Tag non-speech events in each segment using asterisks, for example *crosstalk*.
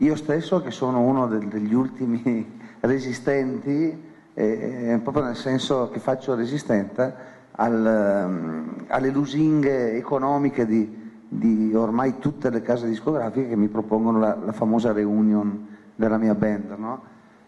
io stesso che sono uno del, degli ultimi *laughs* resistenti, eh, proprio nel senso che faccio resistente al, um, alle lusinghe economiche di, di, ormai tutte le case discografiche che mi propongono la, la famosa reunion della mia band. No?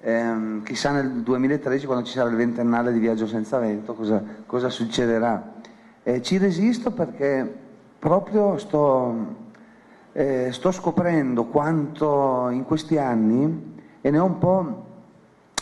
Eh, chissà nel 2013 quando ci sarà il ventennale di Viaggio senza vento cosa, cosa succederà. Eh, ci resisto perché proprio sto eh, sto scoprendo quanto in questi anni, e ne ho un po'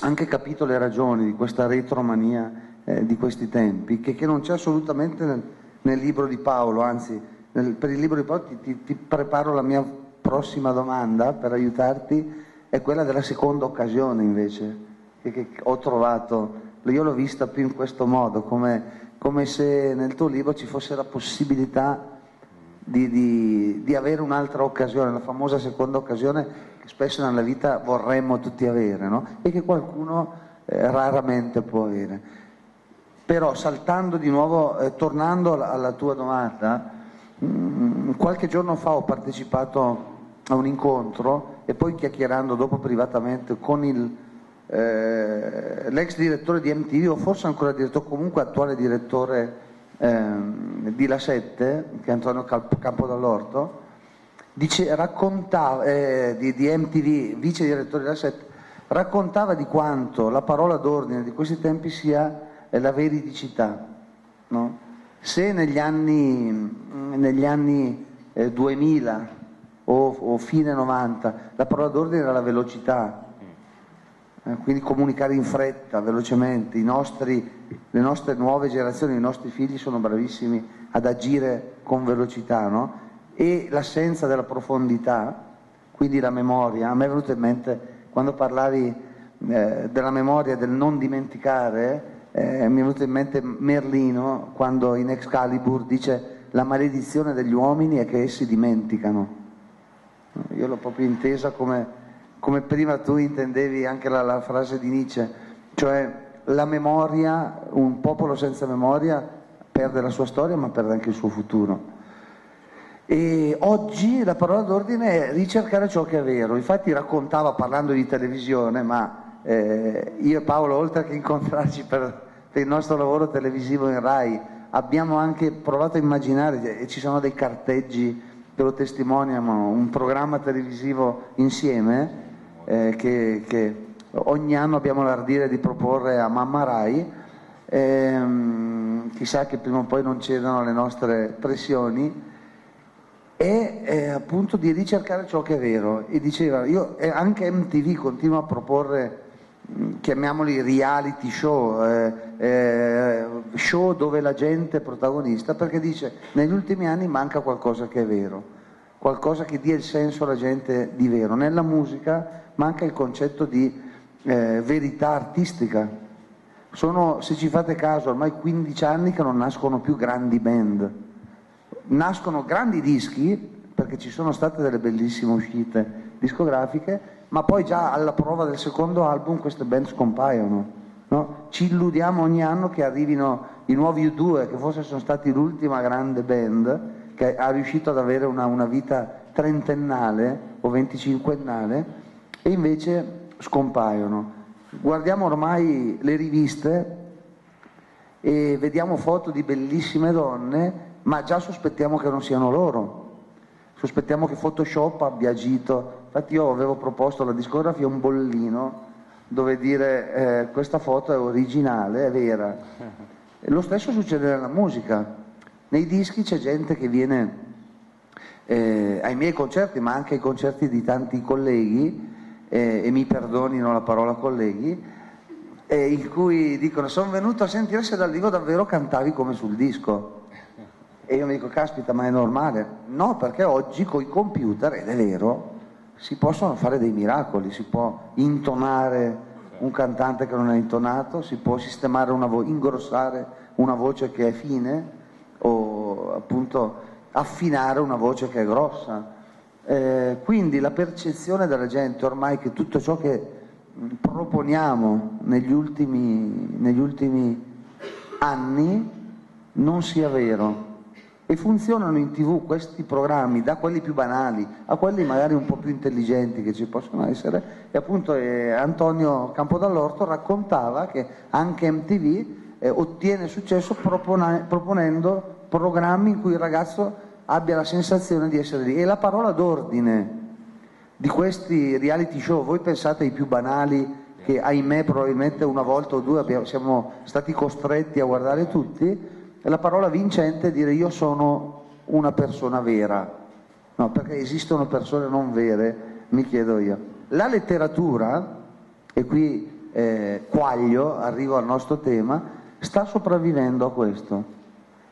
anche capito le ragioni di questa retromania eh, di questi tempi, che, che, non c'è assolutamente nel, nel, libro di Paolo, anzi nel, per il libro di Paolo ti, ti, ti preparo la mia prossima domanda per aiutarti, è quella della seconda occasione invece, che, che ho trovato, io l'ho vista più in questo modo, come, come se nel tuo libro ci fosse la possibilità di, di, di, avere un'altra occasione, la famosa seconda occasione che spesso nella vita vorremmo tutti avere no? e che qualcuno eh, raramente può avere. Però saltando di nuovo, eh, tornando alla, tua domanda, mh, mm, qualche giorno fa ho partecipato a un incontro e poi chiacchierando dopo privatamente con il, eh, l'ex direttore di MTV o forse ancora direttore, comunque attuale direttore eh, di La Sette, che è Antonio Campo dall'Orto, dice, raccontava, eh, di, di, MTV, vice direttore della Sette, raccontava di quanto la parola d'ordine di questi tempi sia la veridicità. No? Se negli anni, negli anni eh, 2000 o, o fine 90 la parola d'ordine era la velocità, eh, quindi comunicare in fretta, velocemente. Nostri, le nostre nuove generazioni, i nostri figli sono bravissimi ad agire con velocità, no? E l'assenza della profondità, quindi la memoria, a me è venuto in mente quando parlavi eh, della memoria, del non dimenticare, eh, mi è venuto in mente Merlino quando in Excalibur dice la maledizione degli uomini è che essi dimenticano. Io l'ho proprio intesa come come prima tu intendevi anche la, la frase di Nietzsche, cioè la memoria, un popolo senza memoria perde la sua storia ma perde anche il suo futuro. E oggi la parola d'ordine è ricercare ciò che è vero. Infatti raccontava parlando di televisione, ma eh, io e Paolo, oltre che incontrarci per, per, il nostro lavoro televisivo in RAI, abbiamo anche provato a immaginare, e ci sono dei carteggi che lo testimoniano, un programma televisivo insieme eh, che, che, ogni anno abbiamo l'ardire di proporre a Mamma Rai, ehm, chissà che prima o poi non cedano le nostre pressioni, e eh, appunto di ricercare ciò che è vero. E diceva, io, eh, anche MTV continua a proporre chiamiamoli reality show, eh, eh, show dove la gente è protagonista, perché dice negli ultimi anni manca qualcosa che è vero, qualcosa che dia il senso alla gente di vero. Nella musica manca il concetto di eh, verità artistica. Sono, se ci fate caso, ormai 15 anni che non nascono più grandi band. Nascono grandi dischi, perché ci sono state delle bellissime uscite discografiche, ma poi già alla prova del secondo album queste band scompaiono. No? Ci illudiamo ogni anno che arrivino i nuovi U2, che forse sono stati l'ultima grande band che ha riuscito ad avere una, una vita trentennale o venticinquennale, e invece scompaiono. Guardiamo ormai le riviste e vediamo foto di bellissime donne, ma già sospettiamo che non siano loro. Sospettiamo che Photoshop abbia agito. Infatti io avevo proposto alla discografia un bollino dove dire eh, questa foto è originale, è vera. E lo stesso succede nella musica. Nei dischi c'è gente che viene eh, ai miei concerti, ma anche ai concerti di tanti colleghi, eh, e mi perdonino la parola colleghi, eh, in cui dicono sono venuto a sentire se dal vivo davvero cantavi come sul disco. E io mi dico, caspita, ma è normale? No, perché oggi con i computer, ed è vero, si possono fare dei miracoli, si può intonare un cantante che non è intonato, si può sistemare una vo- ingrossare una voce che è fine o appunto affinare una voce che è grossa. Eh, quindi la percezione della gente ormai che tutto ciò che proponiamo negli ultimi, negli ultimi anni non sia vero. E funzionano in tv questi programmi, da quelli più banali a quelli magari un po' più intelligenti che ci possono essere, e appunto eh, Antonio Campodall'Orto raccontava che anche MTV eh, ottiene successo propone, proponendo programmi in cui il ragazzo abbia la sensazione di essere lì. E la parola d'ordine di questi reality show, voi pensate ai più banali che ahimè probabilmente una volta o due abbiamo, siamo stati costretti a guardare tutti, la parola vincente è dire io sono una persona vera, no, perché esistono persone non vere, mi chiedo io. La letteratura, e qui eh, quaglio, arrivo al nostro tema, sta sopravvivendo a questo.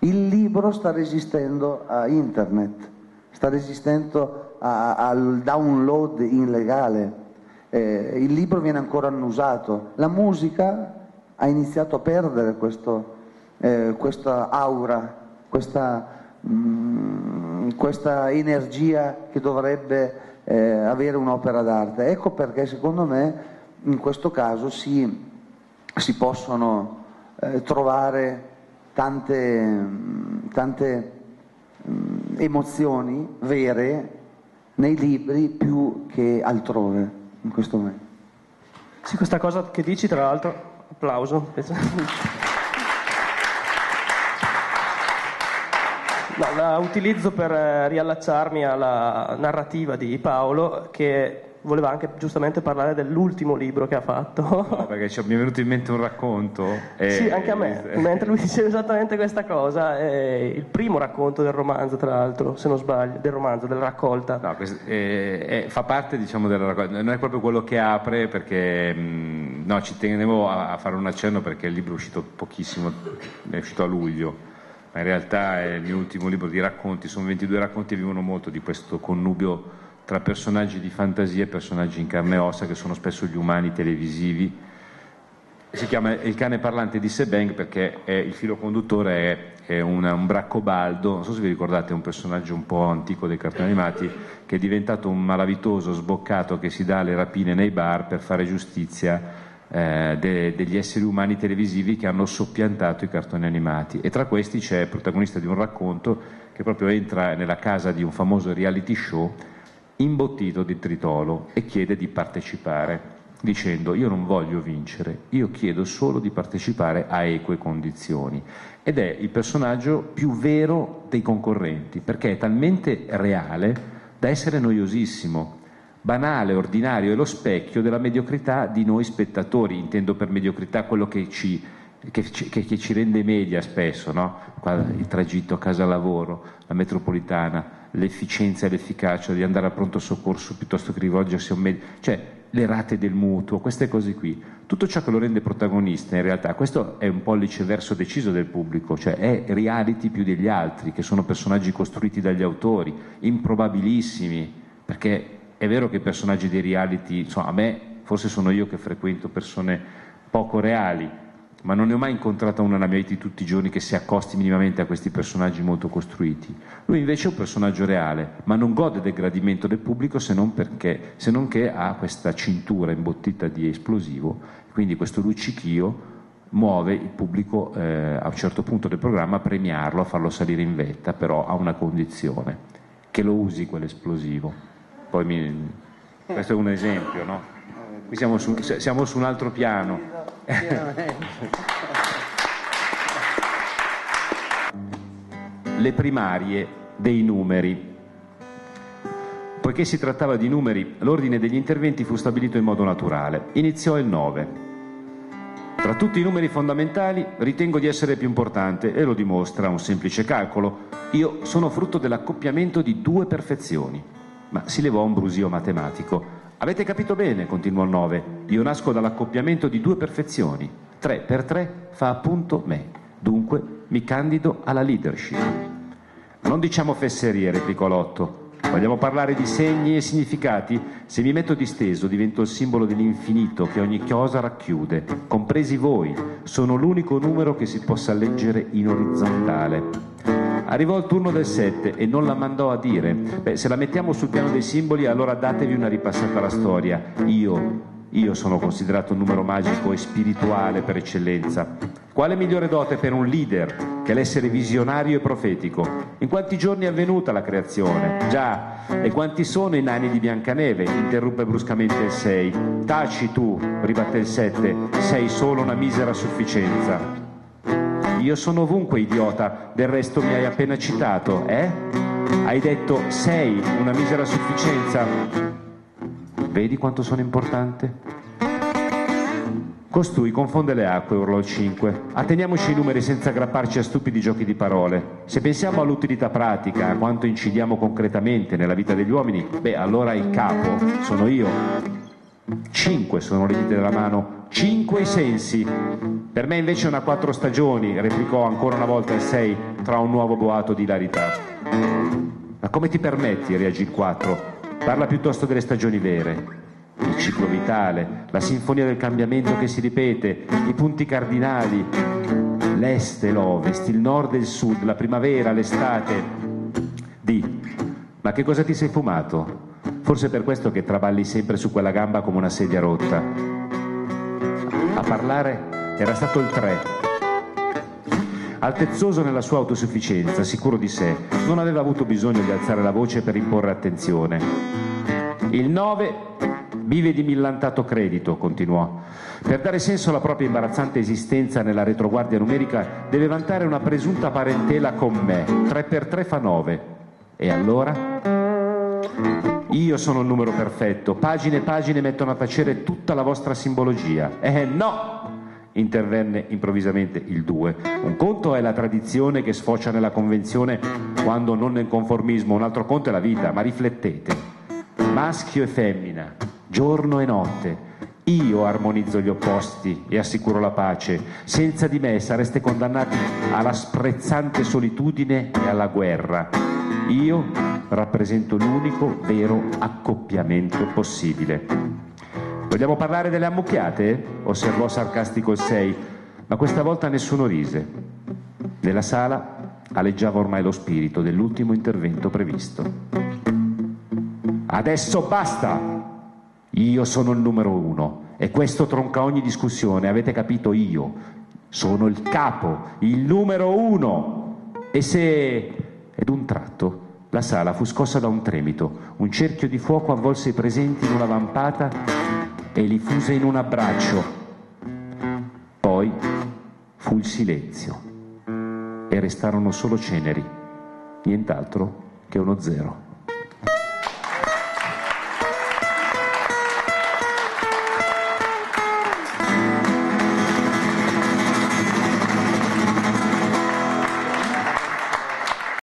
Il libro sta resistendo a internet, sta resistendo a, al download illegale, eh, il libro viene ancora annusato, la musica ha iniziato a perdere questo eh, questa aura, questa, mh, mm, questa, energia che dovrebbe eh, avere un'opera d'arte. Ecco perché secondo me in questo caso si, si possono eh, trovare tante, tante mh, emozioni vere nei libri più che altrove in questo momento. Sì, questa cosa che dici, tra l'altro, applauso. No, la utilizzo per eh, riallacciarmi alla narrativa di Paolo che voleva anche giustamente parlare dell'ultimo libro che ha fatto. No, perché cioè, mi è venuto in mente un racconto. E... Sì, anche a me, *laughs* mentre lui diceva esattamente questa cosa, è il primo racconto del romanzo, tra l'altro, se non sbaglio, del romanzo, della raccolta. No, questo, è, è, fa parte diciamo della raccolta, non è proprio quello che apre perché mh, no, ci tenevo a, a, fare un accenno perché il libro è uscito pochissimo, è uscito a luglio ma in realtà è il mio ultimo libro di racconti, sono 22 racconti e vivono molto di questo connubio tra personaggi di fantasia e personaggi in carne e ossa che sono spesso gli umani televisivi. Si chiama Il cane parlante di Sebeng perché è, il filo conduttore è, è una, un braccobaldo, non so se vi ricordate, è un personaggio un po' antico dei cartoni animati che è diventato un malavitoso sboccato che si dà le rapine nei bar per fare giustizia eh, de, degli esseri umani televisivi che hanno soppiantato i cartoni animati e tra questi c'è il protagonista di un racconto che proprio entra nella casa di un famoso reality show imbottito di tritolo e chiede di partecipare dicendo io non voglio vincere, io chiedo solo di partecipare a eque condizioni ed è il personaggio più vero dei concorrenti perché è talmente reale da essere noiosissimo banale, ordinario, è lo specchio della mediocrità di noi spettatori, intendo per mediocrità quello che ci, che, che, che ci rende media spesso, no? il tragitto a casa lavoro, la metropolitana, l'efficienza e l'efficacia di andare a pronto soccorso piuttosto che rivolgersi a un medico, cioè le rate del mutuo, queste cose qui, tutto ciò che lo rende protagonista in realtà, questo è un pollice verso deciso del pubblico, cioè è reality più degli altri, che sono personaggi costruiti dagli autori, improbabilissimi, perché è vero che i personaggi dei reality, insomma, a me forse sono io che frequento persone poco reali, ma non ne ho mai incontrata una nella mia vita di tutti i giorni che si accosti minimamente a questi personaggi molto costruiti. Lui invece è un personaggio reale, ma non gode del gradimento del pubblico se non, perché, se non che ha questa cintura imbottita di esplosivo, quindi questo luccichio muove il pubblico eh, a un certo punto del programma a premiarlo, a farlo salire in vetta, però a una condizione, che lo usi quell'esplosivo. Mi... questo è un esempio, no? Qui siamo su, siamo su un altro piano. Le primarie dei numeri. Poiché si trattava di numeri, l'ordine degli interventi fu stabilito in modo naturale. Iniziò il 9. Tra tutti i numeri fondamentali ritengo di essere più importante e lo dimostra un semplice calcolo. Io sono frutto dell'accoppiamento di due perfezioni ma si levò un brusio matematico. Avete capito bene, continuò il 9, io nasco dall'accoppiamento di due perfezioni. 3 per 3 fa appunto me. Dunque mi candido alla leadership. Non diciamo fesserie, replicò l'otto. Vogliamo parlare di segni e significati? Se mi metto disteso divento il simbolo dell'infinito che ogni cosa racchiude, compresi voi. Sono l'unico numero che si possa leggere in orizzontale. Arrivò il turno del 7 e non la mandò a dire. Beh, se la mettiamo sul piano dei simboli, allora datevi una ripassata alla storia. Io Io sono considerato un numero magico e spirituale per eccellenza. Quale migliore dote per un leader che l'essere visionario e profetico? In quanti giorni è avvenuta la creazione? Già, e quanti sono i nani di Biancaneve? Interruppe bruscamente il 6. Taci tu, ribatte il 7, sei solo una misera sufficienza. Io sono ovunque, idiota, del resto mi hai appena citato, eh? Hai detto sei una misera sufficienza? Vedi quanto sono importante? Costui confonde le acque, urlò il 5. Atteniamoci i numeri senza aggrapparci a stupidi giochi di parole. Se pensiamo all'utilità pratica, a quanto incidiamo concretamente nella vita degli uomini, beh, allora il capo sono io. Cinque sono le dita della mano, cinque sensi. Per me invece è una quattro stagioni, replicò ancora una volta il 6 tra un nuovo boato di ilarità. Ma come ti permetti, reagì il 4, Parla piuttosto delle stagioni vere, il ciclo vitale, la sinfonia del cambiamento che si ripete, i punti cardinali, l'est e l'ovest, il nord e il sud, la primavera, l'estate. Di, ma che cosa ti sei fumato? Forse per questo che traballi sempre su quella gamba come una sedia rotta. A parlare era stato il tre, Altezzoso nella sua autosufficienza, sicuro di sé, non aveva avuto bisogno di alzare la voce per imporre attenzione. Il 9 vive di millantato credito, continuò. Per dare senso alla propria imbarazzante esistenza nella retroguardia numerica deve vantare una presunta parentela con me. 3 per 3 fa 9. E allora? Io sono il numero perfetto, pagine e pagine mettono a tacere tutta la vostra simbologia. Eh no! intervenne improvvisamente il 2. Un conto è la tradizione che sfocia nella convenzione quando non nel conformismo, un altro conto è la vita, ma riflettete. Maschio e femmina, giorno e notte. Io armonizzo gli opposti e assicuro la pace. Senza di me sareste condannati alla sprezzante solitudine e alla guerra. Io rappresento l'unico vero accoppiamento possibile. Vogliamo parlare delle ammucchiate? osservò sarcastico il 6, ma questa volta nessuno rise. Nella sala aleggiava ormai lo spirito dell'ultimo intervento previsto. Adesso basta! Io sono il numero uno e questo tronca ogni discussione, avete capito io? Sono il capo, il numero uno. E se... ed un tratto la sala fu scossa da un tremito, un cerchio di fuoco avvolse i presenti in una vampata e li fuse in un abbraccio. Poi fu il silenzio e restarono solo ceneri, nient'altro che uno zero.